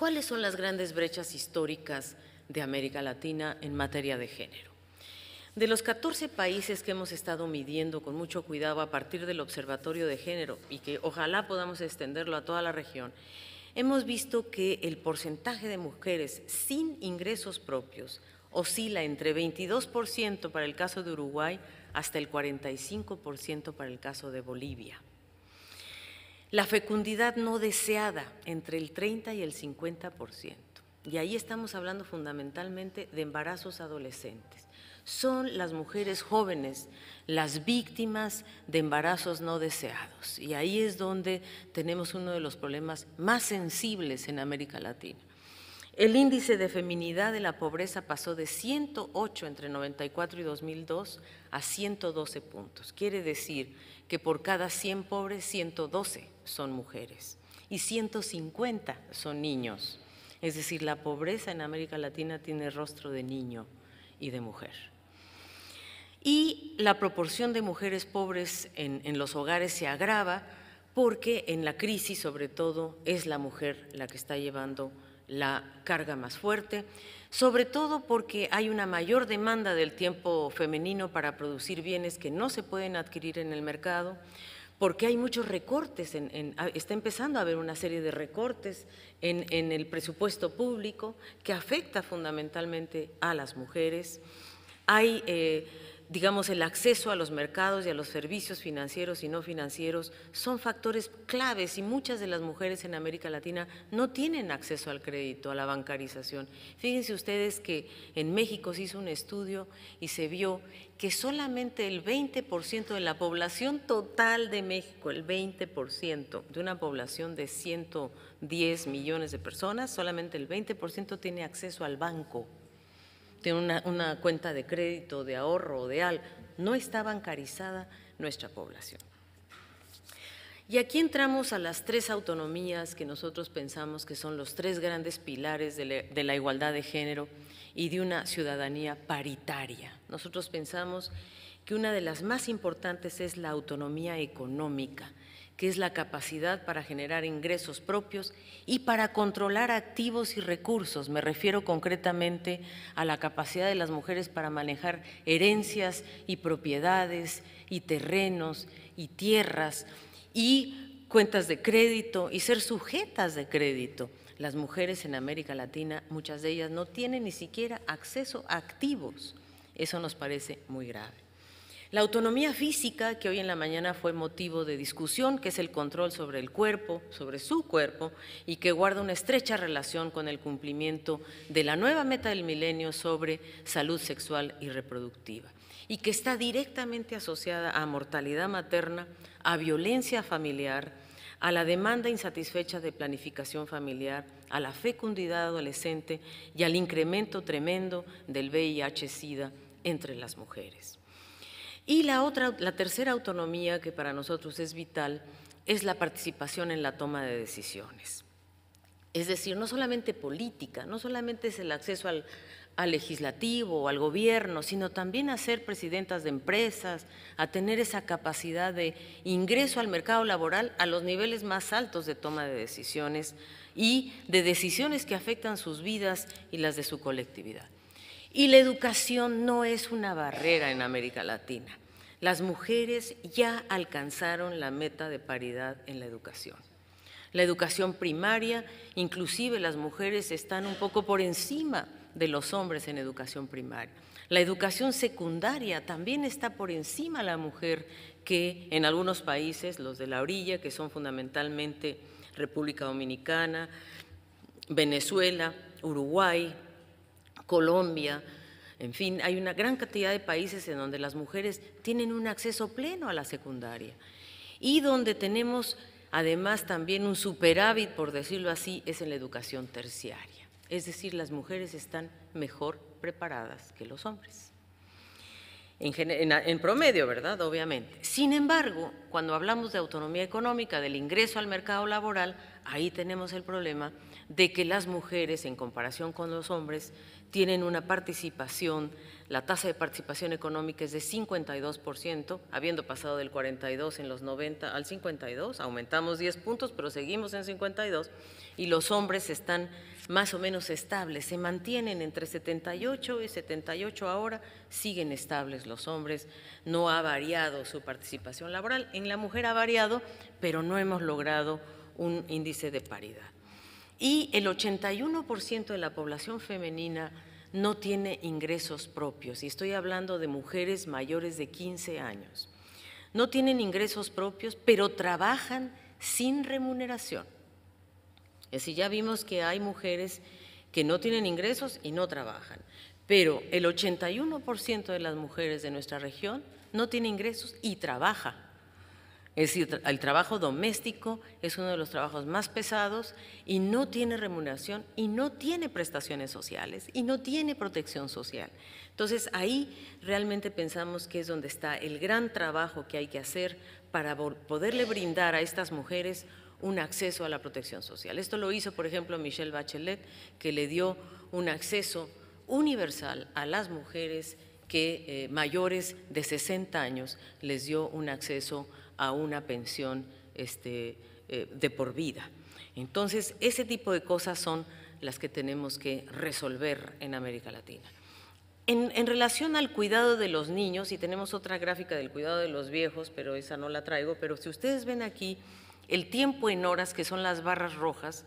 ¿Cuáles son las grandes brechas históricas de América Latina en materia de género? De los 14 países que hemos estado midiendo con mucho cuidado a partir del Observatorio de Género y que ojalá podamos extenderlo a toda la región, hemos visto que el porcentaje de mujeres sin ingresos propios oscila entre 22% para el caso de Uruguay hasta el 45% para el caso de Bolivia. La fecundidad no deseada entre el 30 y el 50%. Y ahí estamos hablando fundamentalmente de embarazos adolescentes. Son las mujeres jóvenes las víctimas de embarazos no deseados. Y ahí es donde tenemos uno de los problemas más sensibles en América Latina. El índice de feminidad de la pobreza pasó de 108 entre 94 y 2002 a 112 puntos. Quiere decir que por cada 100 pobres, 112 son mujeres y 150 son niños. Es decir, la pobreza en América Latina tiene rostro de niño y de mujer. Y la proporción de mujeres pobres en, los hogares se agrava porque en la crisis, sobre todo, es la mujer la que está llevando la carga más fuerte, sobre todo porque hay una mayor demanda del tiempo femenino para producir bienes que no se pueden adquirir en el mercado, porque hay muchos recortes, está empezando a haber una serie de recortes en, el presupuesto público que afecta fundamentalmente a las mujeres. Hay eh, digamos, el acceso a los mercados y a los servicios financieros y no financieros son factores claves y muchas de las mujeres en América Latina no tienen acceso al crédito, a la bancarización. Fíjense ustedes que en México se hizo un estudio y se vio que solamente el 20% de la población total de México, el 20% de una población de 110 millones de personas, solamente el 20% tiene acceso al banco tiene una, cuenta de crédito, de ahorro o de algo. No está bancarizada nuestra población. Y aquí entramos a las tres autonomías que nosotros pensamos que son los tres grandes pilares de la igualdad de género y de una ciudadanía paritaria. Nosotros pensamos que una de las más importantes es la autonomía económica, que es la capacidad para generar ingresos propios y para controlar activos y recursos. Me refiero concretamente a la capacidad de las mujeres para manejar herencias y propiedades y terrenos y tierras y cuentas de crédito y ser sujetas de crédito. Las mujeres en América Latina, muchas de ellas no tienen ni siquiera acceso a activos. Eso nos parece muy grave. La autonomía física, que hoy en la mañana fue motivo de discusión, que es el control sobre el cuerpo, sobre su cuerpo, y que guarda una estrecha relación con el cumplimiento de la nueva meta del milenio sobre salud sexual y reproductiva, y que está directamente asociada a mortalidad materna, a violencia familiar, a la demanda insatisfecha de planificación familiar, a la fecundidad adolescente y al incremento tremendo del VIH-Sida entre las mujeres. Y la otra, la tercera autonomía que para nosotros es vital es la participación en la toma de decisiones. Es decir, no solamente política, no solamente es el acceso al, legislativo o al gobierno, sino también a ser presidentas de empresas, a tener esa capacidad de ingreso al mercado laboral a los niveles más altos de toma de decisiones y de decisiones que afectan sus vidas y las de su colectividad. Y la educación no es una barrera en América Latina. Las mujeres ya alcanzaron la meta de paridad en la educación. La educación primaria, inclusive las mujeres están un poco por encima de los hombres en educación primaria. La educación secundaria también está por encima la mujer que en algunos países, los de la orilla, que son fundamentalmente República Dominicana, Venezuela, Uruguay, Colombia, en fin, hay una gran cantidad de países en donde las mujeres tienen un acceso pleno a la secundaria y donde tenemos además también un superávit, por decirlo así, es en la educación terciaria. Es decir, las mujeres están mejor preparadas que los hombres. En, en, promedio, ¿verdad? Obviamente. Sin embargo, cuando hablamos de autonomía económica, del ingreso al mercado laboral, ahí tenemos el problema de que las mujeres, en comparación con los hombres, tienen una participación la tasa de participación económica es de 52%, habiendo pasado del 42 en los 90 al 52, aumentamos 10 puntos, pero seguimos en 52, y los hombres están más o menos estables, se mantienen entre 78 y 78 ahora, siguen estables los hombres, no ha variado su participación laboral, en la mujer ha variado, pero no hemos logrado un índice de paridad. Y el 81% de la población femenina no tiene ingresos propios, y estoy hablando de mujeres mayores de 15 años. No tienen ingresos propios, pero trabajan sin remuneración. Es decir, ya vimos que hay mujeres que no tienen ingresos y no trabajan, pero el 81% de las mujeres de nuestra región no tiene ingresos y trabaja. Es decir, el trabajo doméstico es uno de los trabajos más pesados y no tiene remuneración y no tiene prestaciones sociales y no tiene protección social. Entonces ahí realmente pensamos que es donde está el gran trabajo que hay que hacer para poderle brindar a estas mujeres un acceso a la protección social. Esto lo hizo, por ejemplo, Michelle Bachelet, que le dio un acceso universal a las mujeres que eh, mayores de 60 años les dio un acceso a una pensión este, eh, de por vida. Entonces, ese tipo de cosas son las que tenemos que resolver en América Latina. En, en, relación al cuidado de los niños, y tenemos otra gráfica del cuidado de los viejos, pero esa no la traigo, pero si ustedes ven aquí el tiempo en horas, que son las barras rojas,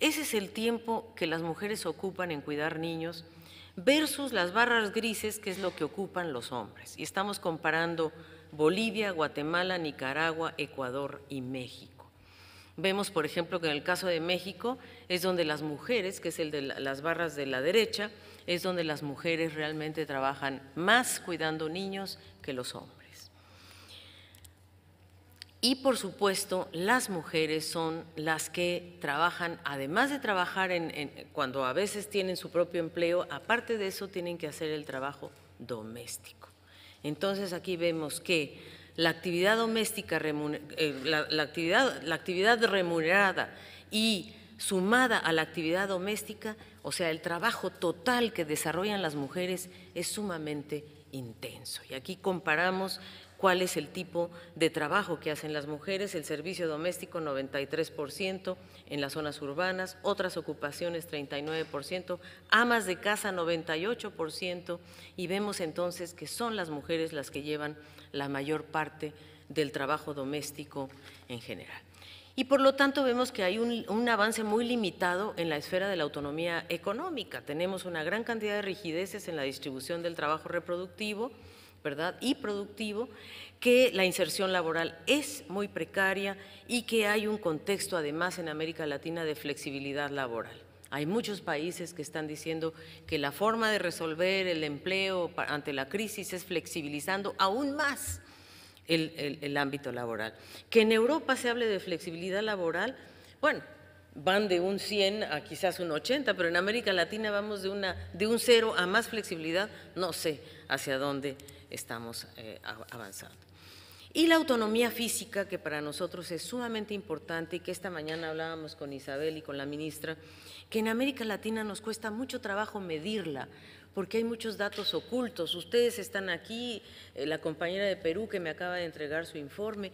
ese es el tiempo que las mujeres ocupan en cuidar niños versus las barras grises, que es lo que ocupan los hombres. Y estamos comparando Bolivia, Guatemala, Nicaragua, Ecuador y México. Vemos, por ejemplo, que en el caso de México es donde las mujeres, que es el de las barras de la derecha, es donde las mujeres realmente trabajan más cuidando niños que los hombres. Y por supuesto, las mujeres son las que trabajan, además de trabajar cuando a veces tienen su propio empleo, aparte de eso tienen que hacer el trabajo doméstico. Entonces aquí vemos que la actividad doméstica, eh, la, actividad, la actividad remunerada y sumada a la actividad doméstica, o sea, el trabajo total que desarrollan las mujeres es sumamente intenso. Y aquí comparamos cuál es el tipo de trabajo que hacen las mujeres, el servicio doméstico 93% en las zonas urbanas, otras ocupaciones 39%, amas de casa 98% y vemos entonces que son las mujeres las que llevan la mayor parte del trabajo doméstico en general. Y por lo tanto vemos que hay un, avance muy limitado en la esfera de la autonomía económica. Tenemos una gran cantidad de rigideces en la distribución del trabajo reproductivo, Y productivo, que la inserción laboral es muy precaria y que hay un contexto además en América Latina de flexibilidad laboral. Hay muchos países que están diciendo que la forma de resolver el empleo ante la crisis es flexibilizando aún más el, el ámbito laboral. Que en Europa se hable de flexibilidad laboral, bueno, van de un 100 a quizás un 80, pero en América Latina vamos de, una, de un 0 a más flexibilidad, no sé hacia dónde estamos eh, avanzando. Y la autonomía física, que para nosotros es sumamente importante y que esta mañana hablábamos con Isabel y con la ministra, que en América Latina nos cuesta mucho trabajo medirla, porque hay muchos datos ocultos. Ustedes están aquí, eh, la compañera de Perú que me acaba de entregar su informe,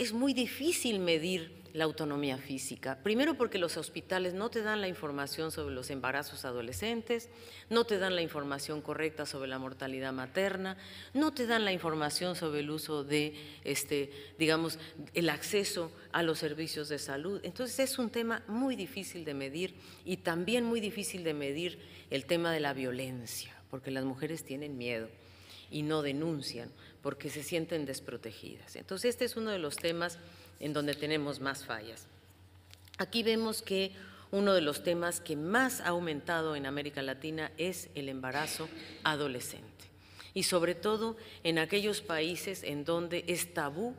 es muy difícil medir la autonomía física. Primero porque los hospitales no te dan la información sobre los embarazos adolescentes, no te dan la información correcta sobre la mortalidad materna, no te dan la información sobre el uso de, este, digamos, el acceso a los servicios de salud. Entonces es un tema muy difícil de medir y también muy difícil de medir el tema de la violencia, porque las mujeres tienen miedo y no denuncian porque se sienten desprotegidas. Entonces, este es uno de los temas en donde tenemos más fallas. Aquí vemos que uno de los temas que más ha aumentado en América Latina es el embarazo adolescente y sobre todo en aquellos países en donde es tabú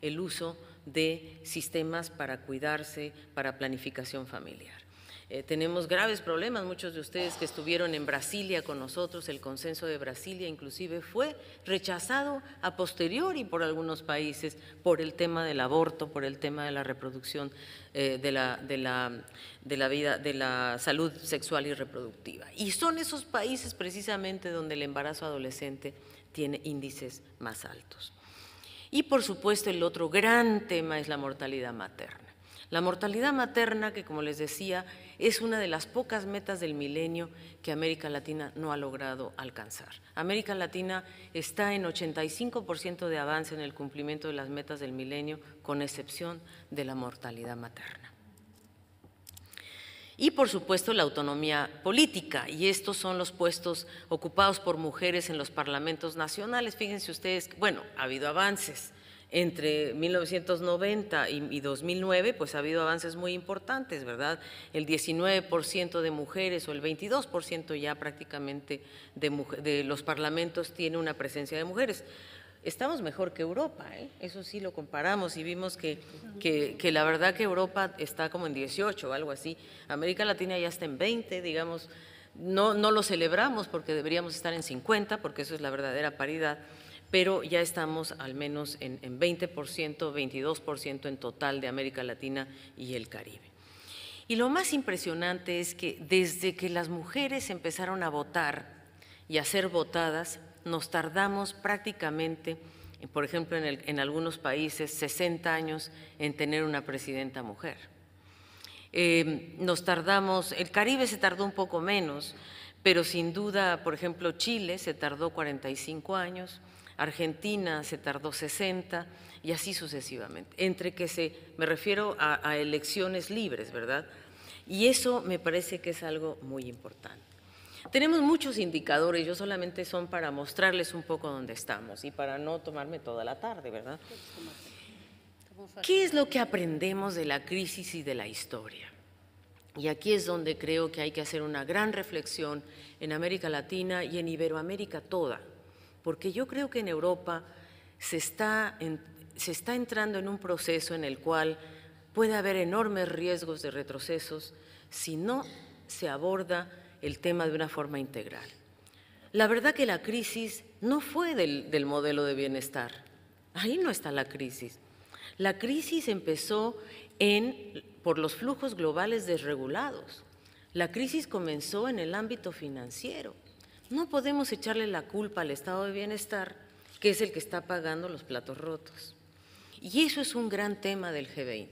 el uso de sistemas para cuidarse, para planificación familiar. Eh, tenemos graves problemas, muchos de ustedes que estuvieron en Brasilia con nosotros, el consenso de Brasilia inclusive fue rechazado a posteriori por algunos países por el tema del aborto, por el tema de la reproducción, eh, de, la, de, la, de la vida, de la salud sexual y reproductiva. Y son esos países precisamente donde el embarazo adolescente tiene índices más altos. Y por supuesto el otro gran tema es la mortalidad materna. La mortalidad materna, que como les decía, es una de las pocas metas del milenio que América Latina no ha logrado alcanzar. América Latina está en 85% de avance en el cumplimiento de las metas del milenio, con excepción de la mortalidad materna. Y por supuesto la autonomía política, y estos son los puestos ocupados por mujeres en los parlamentos nacionales. Fíjense ustedes, bueno, ha habido avances, entre 1990 y 2009, pues ha habido avances muy importantes, ¿verdad? El 19% de mujeres o el 22% ya prácticamente de, los parlamentos tiene una presencia de mujeres. Estamos mejor que Europa, ¿eh? eso sí lo comparamos y vimos que, que, la verdad que Europa está como en 18 o algo así. América Latina ya está en 20, digamos. No, no lo celebramos porque deberíamos estar en 50, porque eso es la verdadera paridad pero ya estamos al menos en, 20%, 22% en total de América Latina y el Caribe. Y lo más impresionante es que desde que las mujeres empezaron a votar y a ser votadas, nos tardamos prácticamente, por ejemplo, en, algunos países, 60 años en tener una presidenta mujer. Eh, nos tardamos, el Caribe se tardó un poco menos, pero sin duda, por ejemplo, Chile se tardó 45 años, Argentina se tardó 60 y así sucesivamente, entre que se, me refiero a, elecciones libres, ¿verdad? Y eso me parece que es algo muy importante. Tenemos muchos indicadores, yo solamente son para mostrarles un poco dónde estamos y para no tomarme toda la tarde, ¿verdad? ¿Qué es lo que aprendemos de la crisis y de la historia? Y aquí es donde creo que hay que hacer una gran reflexión en América Latina y en Iberoamérica toda porque yo creo que en Europa se está, entrando en un proceso en el cual puede haber enormes riesgos de retrocesos si no se aborda el tema de una forma integral. La verdad que la crisis no fue del, del, modelo de bienestar. Ahí no está la crisis. La crisis empezó por los flujos globales desregulados. La crisis comenzó en el ámbito financiero. No podemos echarle la culpa al estado de bienestar, que es el que está pagando los platos rotos. Y eso es un gran tema del G20.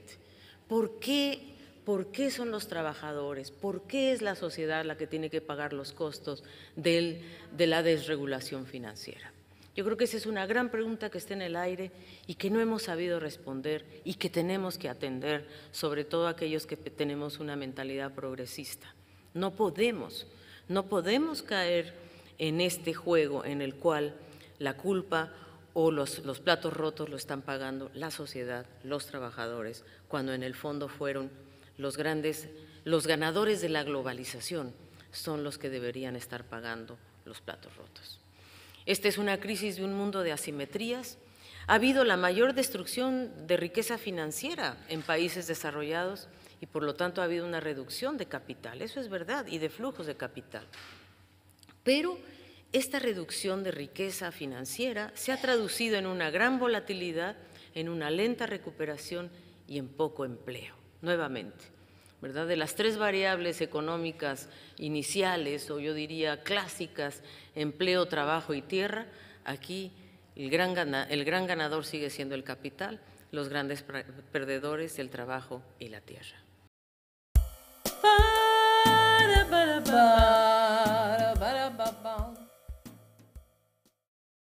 ¿Por qué, ¿Por qué son los trabajadores? ¿Por qué es la sociedad la que tiene que pagar los costos de la desregulación financiera? Yo creo que esa es una gran pregunta que está en el aire y que no hemos sabido responder y que tenemos que atender, sobre todo aquellos que tenemos una mentalidad progresista. No podemos, no podemos caer en este juego en el cual la culpa o los, platos rotos lo están pagando la sociedad, los trabajadores, cuando en el fondo fueron los grandes, los ganadores de la globalización son los que deberían estar pagando los platos rotos. Esta es una crisis de un mundo de asimetrías. Ha habido la mayor destrucción de riqueza financiera en países desarrollados y por lo tanto ha habido una reducción de capital, eso es verdad, y de flujos de capital. Pero esta reducción de riqueza financiera se ha traducido en una gran volatilidad, en una lenta recuperación y en poco empleo, nuevamente. ¿verdad? De las tres variables económicas iniciales, o yo diría clásicas, empleo, trabajo y tierra, aquí el gran, ganador sigue siendo el capital, los grandes perdedores el trabajo y la tierra. Ba-da-ba-da-ba, ba